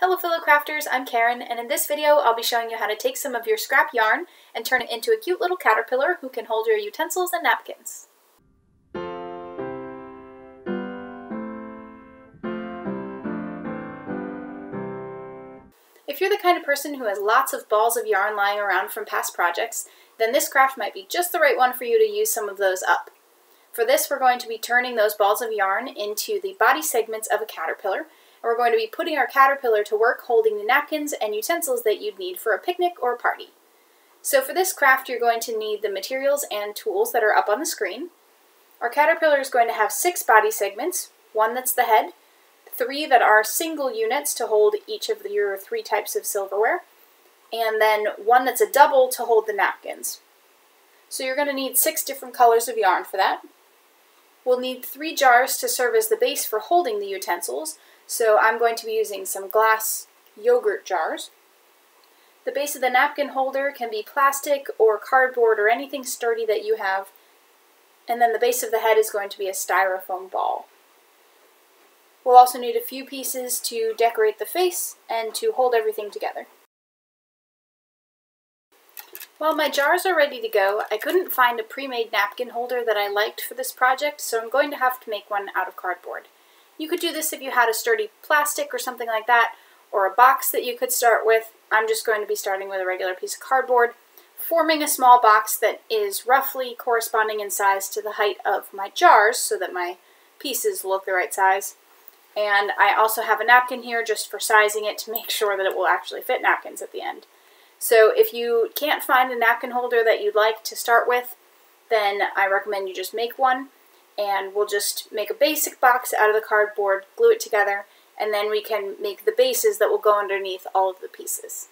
Hello fellow crafters, I'm Karen, and in this video I'll be showing you how to take some of your scrap yarn and turn it into a cute little caterpillar who can hold your utensils and napkins. If you're the kind of person who has lots of balls of yarn lying around from past projects, then this craft might be just the right one for you to use some of those up. For this, we're going to be turning those balls of yarn into the body segments of a caterpillar, we're going to be putting our caterpillar to work holding the napkins and utensils that you'd need for a picnic or a party. So for this craft, you're going to need the materials and tools that are up on the screen. Our caterpillar is going to have six body segments, one that's the head, three that are single units to hold each of your three types of silverware, and then one that's a double to hold the napkins. So you're going to need six different colors of yarn for that. We'll need three jars to serve as the base for holding the utensils, so I'm going to be using some glass yogurt jars. The base of the napkin holder can be plastic or cardboard or anything sturdy that you have. And then the base of the head is going to be a styrofoam ball. We'll also need a few pieces to decorate the face and to hold everything together. While my jars are ready to go, I couldn't find a pre-made napkin holder that I liked for this project, so I'm going to have to make one out of cardboard. You could do this if you had a sturdy plastic or something like that, or a box that you could start with. I'm just going to be starting with a regular piece of cardboard, forming a small box that is roughly corresponding in size to the height of my jars so that my pieces look the right size. And I also have a napkin here just for sizing it to make sure that it will actually fit napkins at the end. So if you can't find a napkin holder that you'd like to start with, then I recommend you just make one and we'll just make a basic box out of the cardboard, glue it together, and then we can make the bases that will go underneath all of the pieces.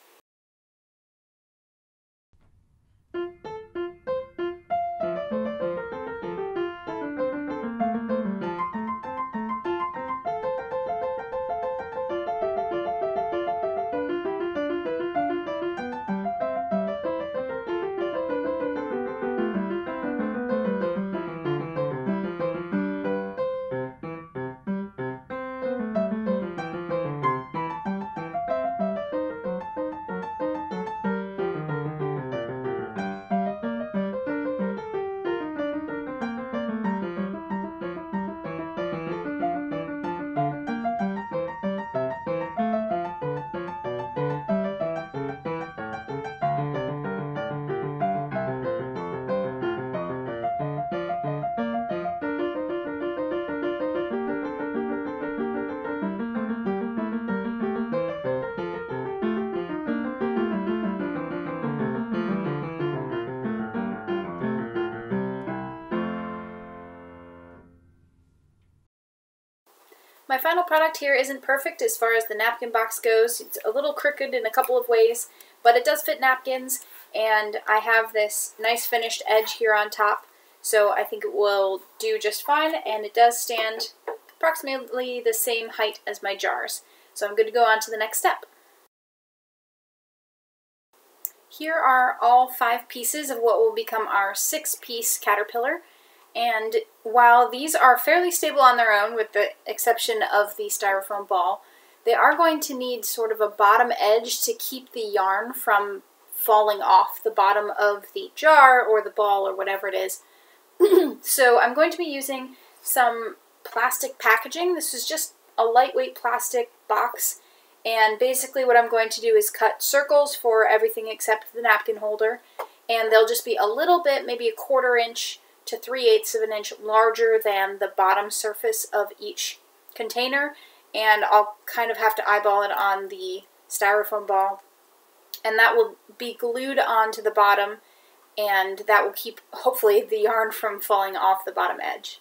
My final product here isn't perfect as far as the napkin box goes. It's a little crooked in a couple of ways, but it does fit napkins, and I have this nice finished edge here on top, so I think it will do just fine, and it does stand approximately the same height as my jars. So I'm going to go on to the next step. Here are all five pieces of what will become our six-piece caterpillar. And while these are fairly stable on their own, with the exception of the styrofoam ball, they are going to need sort of a bottom edge to keep the yarn from falling off the bottom of the jar or the ball or whatever it is. so I'm going to be using some plastic packaging. This is just a lightweight plastic box and basically what I'm going to do is cut circles for everything except the napkin holder and they'll just be a little bit, maybe a quarter inch to 3 eighths of an inch larger than the bottom surface of each container and I'll kind of have to eyeball it on the styrofoam ball and that will be glued onto the bottom and that will keep hopefully the yarn from falling off the bottom edge.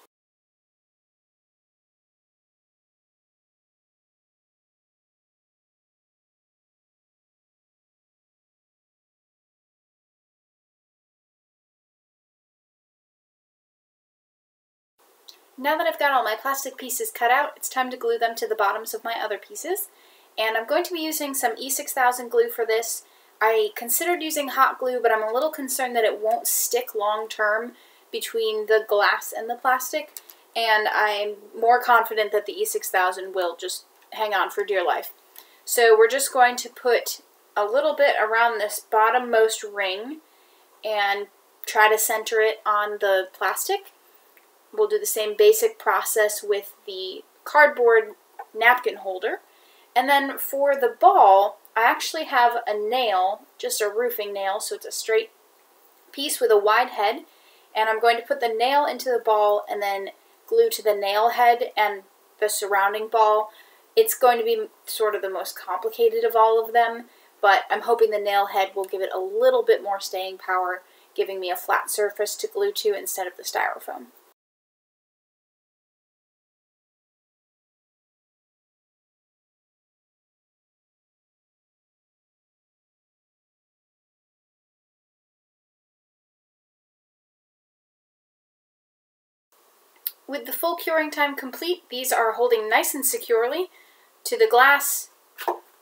Now that I've got all my plastic pieces cut out, it's time to glue them to the bottoms of my other pieces. And I'm going to be using some E6000 glue for this. I considered using hot glue, but I'm a little concerned that it won't stick long term between the glass and the plastic. And I'm more confident that the E6000 will just hang on for dear life. So we're just going to put a little bit around this bottommost ring and try to center it on the plastic. We'll do the same basic process with the cardboard napkin holder. And then for the ball, I actually have a nail, just a roofing nail, so it's a straight piece with a wide head. And I'm going to put the nail into the ball and then glue to the nail head and the surrounding ball. It's going to be sort of the most complicated of all of them, but I'm hoping the nail head will give it a little bit more staying power, giving me a flat surface to glue to instead of the styrofoam. With the full curing time complete, these are holding nice and securely to the glass,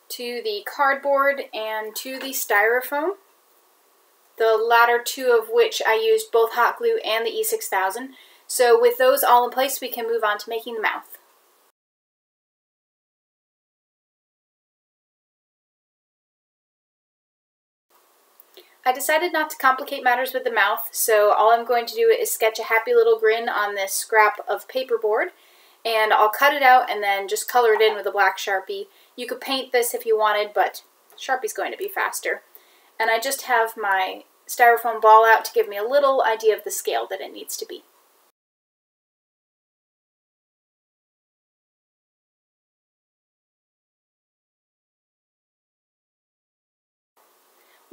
to the cardboard, and to the styrofoam. The latter two of which I used both hot glue and the E6000. So with those all in place, we can move on to making the mouth. I decided not to complicate matters with the mouth, so all I'm going to do is sketch a happy little grin on this scrap of paperboard, and I'll cut it out and then just color it in with a black Sharpie. You could paint this if you wanted, but Sharpie's going to be faster. And I just have my styrofoam ball out to give me a little idea of the scale that it needs to be.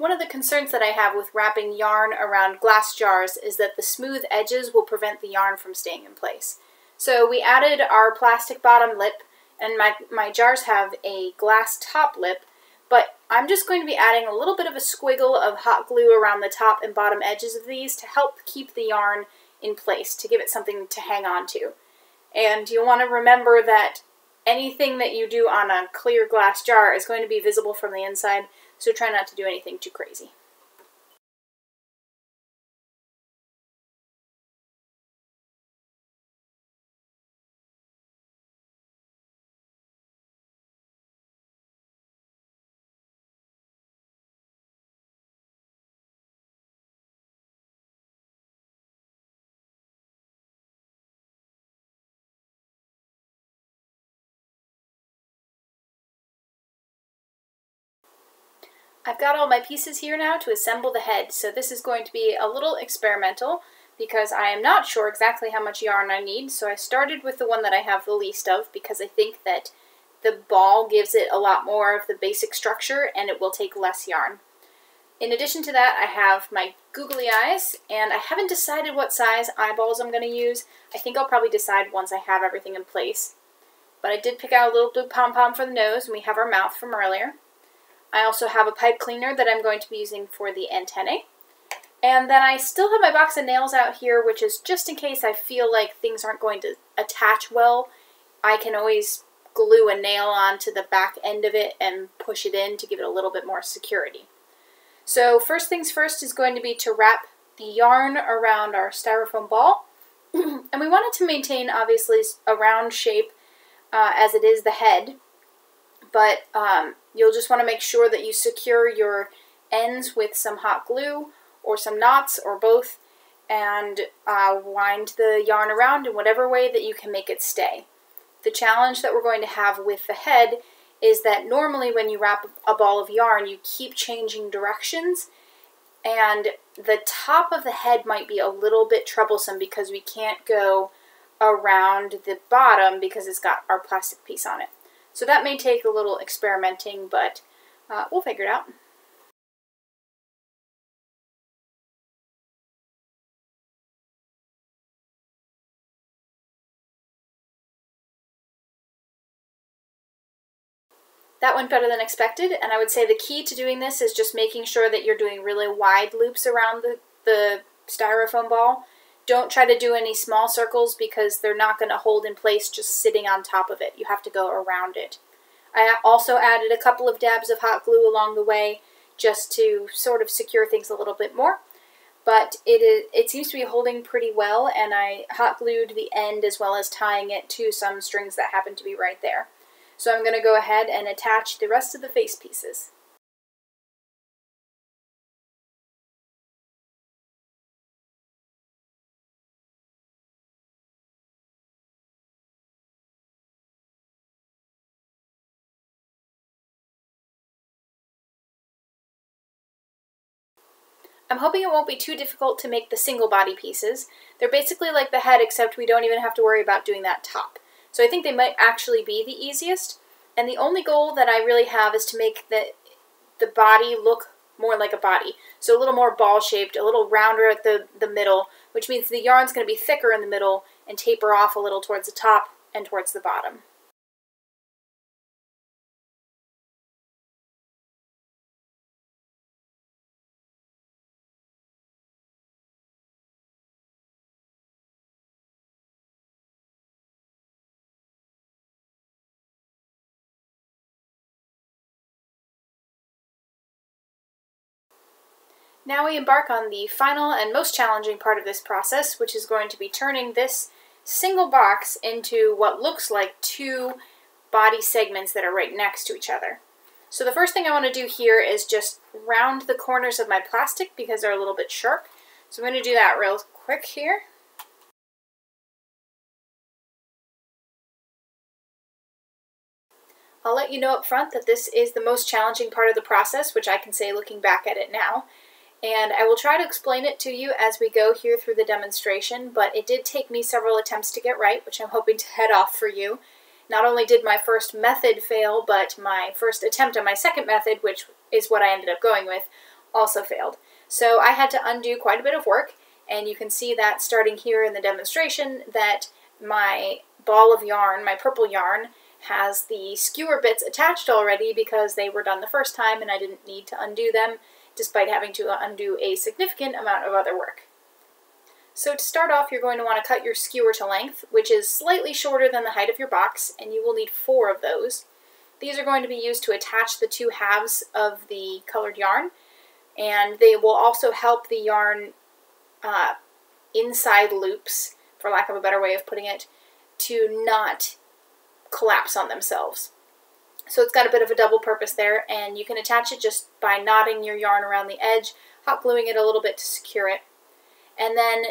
One of the concerns that I have with wrapping yarn around glass jars is that the smooth edges will prevent the yarn from staying in place. So we added our plastic bottom lip, and my, my jars have a glass top lip, but I'm just going to be adding a little bit of a squiggle of hot glue around the top and bottom edges of these to help keep the yarn in place, to give it something to hang on to. And you'll want to remember that anything that you do on a clear glass jar is going to be visible from the inside, so try not to do anything too crazy. I've got all my pieces here now to assemble the head, so this is going to be a little experimental because I am not sure exactly how much yarn I need, so I started with the one that I have the least of because I think that the ball gives it a lot more of the basic structure and it will take less yarn. In addition to that, I have my googly eyes, and I haven't decided what size eyeballs I'm going to use. I think I'll probably decide once I have everything in place. But I did pick out a little blue pom-pom for the nose, and we have our mouth from earlier. I also have a pipe cleaner that I'm going to be using for the antennae. And then I still have my box of nails out here, which is just in case I feel like things aren't going to attach well. I can always glue a nail onto the back end of it and push it in to give it a little bit more security. So first things first is going to be to wrap the yarn around our styrofoam ball. and we want it to maintain, obviously, a round shape uh, as it is the head. But um, You'll just want to make sure that you secure your ends with some hot glue or some knots or both and uh, wind the yarn around in whatever way that you can make it stay. The challenge that we're going to have with the head is that normally when you wrap a ball of yarn you keep changing directions and the top of the head might be a little bit troublesome because we can't go around the bottom because it's got our plastic piece on it. So that may take a little experimenting, but uh, we'll figure it out. That went better than expected, and I would say the key to doing this is just making sure that you're doing really wide loops around the, the styrofoam ball don't try to do any small circles because they're not going to hold in place just sitting on top of it. You have to go around it. I also added a couple of dabs of hot glue along the way just to sort of secure things a little bit more. But it is it seems to be holding pretty well and I hot glued the end as well as tying it to some strings that happen to be right there. So I'm going to go ahead and attach the rest of the face pieces. I'm hoping it won't be too difficult to make the single body pieces. They're basically like the head except we don't even have to worry about doing that top. So I think they might actually be the easiest. And the only goal that I really have is to make the, the body look more like a body. So a little more ball shaped, a little rounder at the, the middle, which means the yarn's going to be thicker in the middle and taper off a little towards the top and towards the bottom. Now we embark on the final and most challenging part of this process, which is going to be turning this single box into what looks like two body segments that are right next to each other. So the first thing I want to do here is just round the corners of my plastic because they're a little bit sharp. So I'm going to do that real quick here. I'll let you know up front that this is the most challenging part of the process, which I can say looking back at it now and I will try to explain it to you as we go here through the demonstration, but it did take me several attempts to get right, which I'm hoping to head off for you. Not only did my first method fail, but my first attempt on my second method, which is what I ended up going with, also failed. So I had to undo quite a bit of work, and you can see that starting here in the demonstration that my ball of yarn, my purple yarn, has the skewer bits attached already because they were done the first time and I didn't need to undo them despite having to undo a significant amount of other work. So to start off, you're going to want to cut your skewer to length, which is slightly shorter than the height of your box, and you will need four of those. These are going to be used to attach the two halves of the colored yarn, and they will also help the yarn uh, inside loops, for lack of a better way of putting it, to not collapse on themselves. So it's got a bit of a double purpose there, and you can attach it just by knotting your yarn around the edge, hot gluing it a little bit to secure it. And then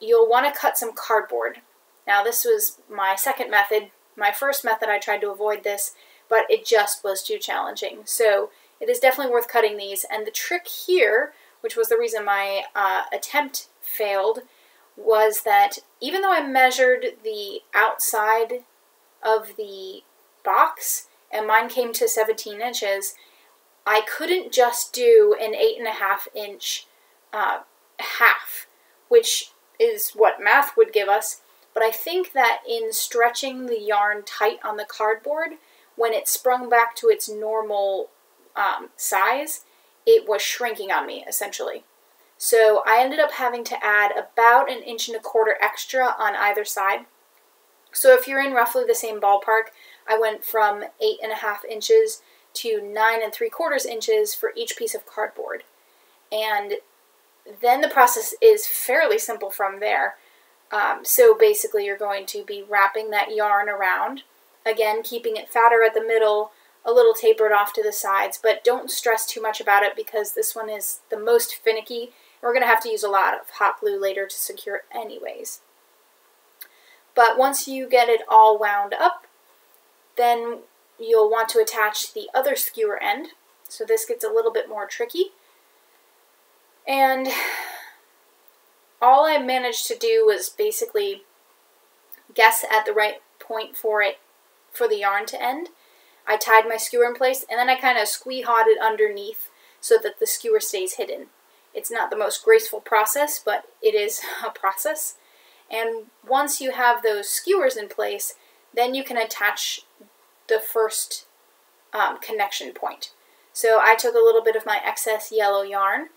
you'll want to cut some cardboard. Now this was my second method. My first method I tried to avoid this, but it just was too challenging. So it is definitely worth cutting these. And the trick here, which was the reason my uh, attempt failed, was that even though I measured the outside of the box, and mine came to 17 inches, I couldn't just do an 8.5 inch uh, half, which is what math would give us. But I think that in stretching the yarn tight on the cardboard, when it sprung back to its normal um, size, it was shrinking on me, essentially. So I ended up having to add about an inch and a quarter extra on either side. So if you're in roughly the same ballpark, I went from eight and a half inches to nine and three quarters inches for each piece of cardboard. And then the process is fairly simple from there. Um, so basically you're going to be wrapping that yarn around, again keeping it fatter at the middle, a little tapered off to the sides, but don't stress too much about it because this one is the most finicky. We're going to have to use a lot of hot glue later to secure it anyways. But once you get it all wound up, then you'll want to attach the other skewer end. So this gets a little bit more tricky. And all I managed to do was basically guess at the right point for it for the yarn to end. I tied my skewer in place and then I kind of squee-hawed it underneath so that the skewer stays hidden. It's not the most graceful process, but it is a process. And once you have those skewers in place, then you can attach the first um, connection point. So I took a little bit of my excess yellow yarn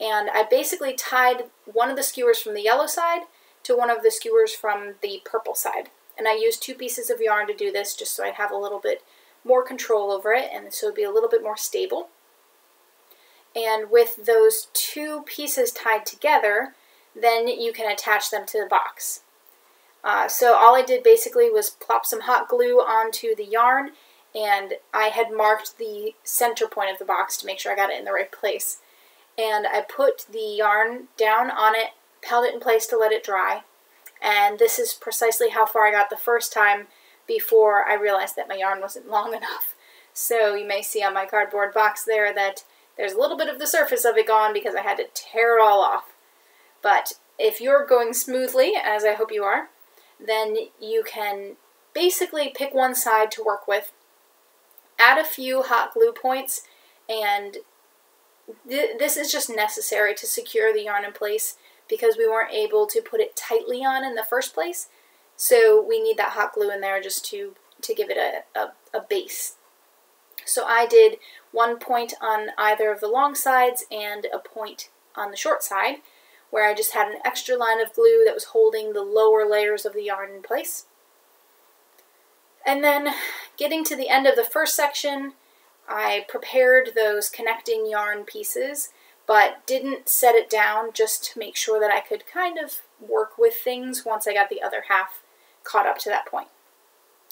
and I basically tied one of the skewers from the yellow side to one of the skewers from the purple side. And I used two pieces of yarn to do this just so I'd have a little bit more control over it and so it'd be a little bit more stable. And with those two pieces tied together, then you can attach them to the box. Uh, so all I did basically was plop some hot glue onto the yarn and I had marked the center point of the box to make sure I got it in the right place. And I put the yarn down on it, held it in place to let it dry, and this is precisely how far I got the first time before I realized that my yarn wasn't long enough. So you may see on my cardboard box there that there's a little bit of the surface of it gone because I had to tear it all off. But if you're going smoothly, as I hope you are, then you can basically pick one side to work with, add a few hot glue points, and th this is just necessary to secure the yarn in place because we weren't able to put it tightly on in the first place. So we need that hot glue in there just to, to give it a, a, a base. So I did one point on either of the long sides and a point on the short side where I just had an extra line of glue that was holding the lower layers of the yarn in place. And then getting to the end of the first section, I prepared those connecting yarn pieces, but didn't set it down just to make sure that I could kind of work with things once I got the other half caught up to that point.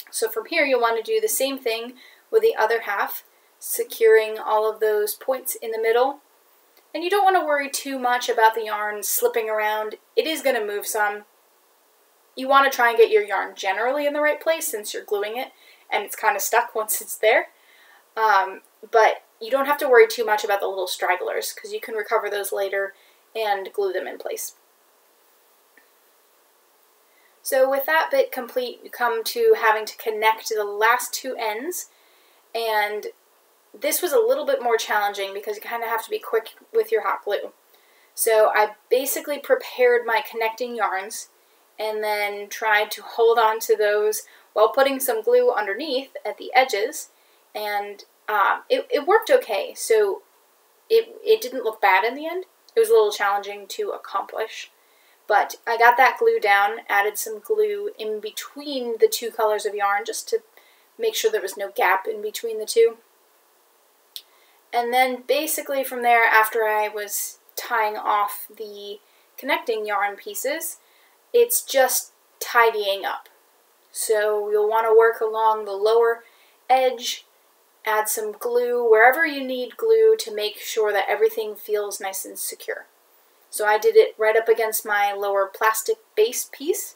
So from here, you'll want to do the same thing with the other half, securing all of those points in the middle and you don't want to worry too much about the yarn slipping around. It is going to move some. You want to try and get your yarn generally in the right place since you're gluing it and it's kind of stuck once it's there. Um, but you don't have to worry too much about the little stragglers because you can recover those later and glue them in place. So with that bit complete, you come to having to connect the last two ends and this was a little bit more challenging because you kind of have to be quick with your hot glue. So I basically prepared my connecting yarns and then tried to hold on to those while putting some glue underneath at the edges and um, it, it worked okay. So it, it didn't look bad in the end. It was a little challenging to accomplish. But I got that glue down, added some glue in between the two colors of yarn just to make sure there was no gap in between the two. And then basically from there, after I was tying off the connecting yarn pieces, it's just tidying up. So you'll want to work along the lower edge, add some glue wherever you need glue to make sure that everything feels nice and secure. So I did it right up against my lower plastic base piece,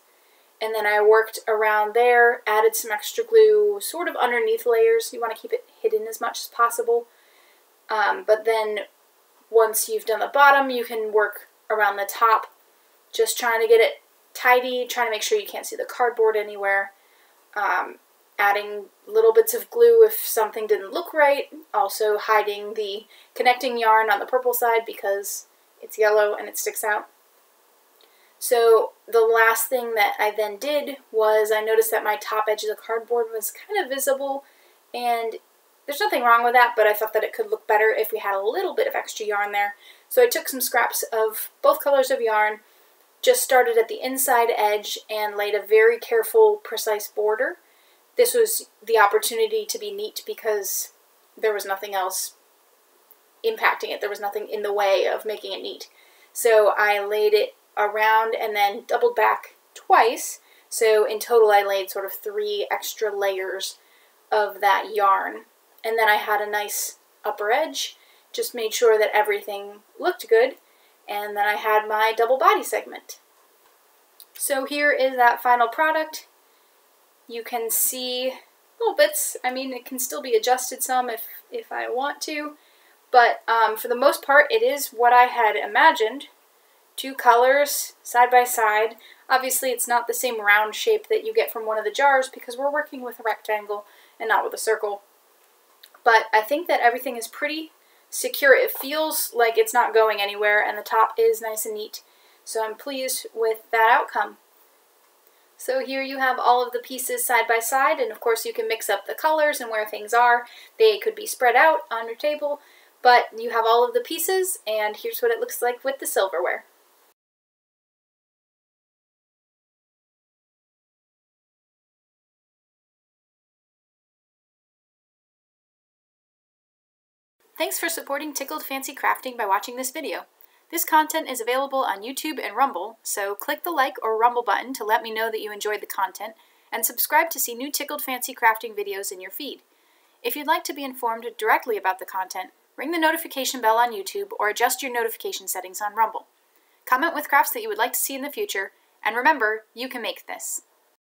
and then I worked around there, added some extra glue sort of underneath layers. You want to keep it hidden as much as possible um, but then once you've done the bottom, you can work around the top, just trying to get it tidy, trying to make sure you can't see the cardboard anywhere. Um, adding little bits of glue if something didn't look right. Also hiding the connecting yarn on the purple side because it's yellow and it sticks out. So the last thing that I then did was I noticed that my top edge of the cardboard was kind of visible and there's nothing wrong with that, but I thought that it could look better if we had a little bit of extra yarn there. So I took some scraps of both colors of yarn, just started at the inside edge and laid a very careful, precise border. This was the opportunity to be neat because there was nothing else impacting it. There was nothing in the way of making it neat. So I laid it around and then doubled back twice. So in total I laid sort of three extra layers of that yarn and then I had a nice upper edge, just made sure that everything looked good, and then I had my double body segment. So here is that final product. You can see little bits. I mean, it can still be adjusted some if, if I want to, but um, for the most part, it is what I had imagined. Two colors side by side. Obviously, it's not the same round shape that you get from one of the jars because we're working with a rectangle and not with a circle. But I think that everything is pretty secure. It feels like it's not going anywhere and the top is nice and neat. So I'm pleased with that outcome. So here you have all of the pieces side by side and of course you can mix up the colors and where things are. They could be spread out on your table, but you have all of the pieces and here's what it looks like with the silverware. Thanks for supporting Tickled Fancy Crafting by watching this video. This content is available on YouTube and Rumble, so click the like or Rumble button to let me know that you enjoyed the content, and subscribe to see new Tickled Fancy Crafting videos in your feed. If you'd like to be informed directly about the content, ring the notification bell on YouTube or adjust your notification settings on Rumble. Comment with crafts that you would like to see in the future, and remember, you can make this.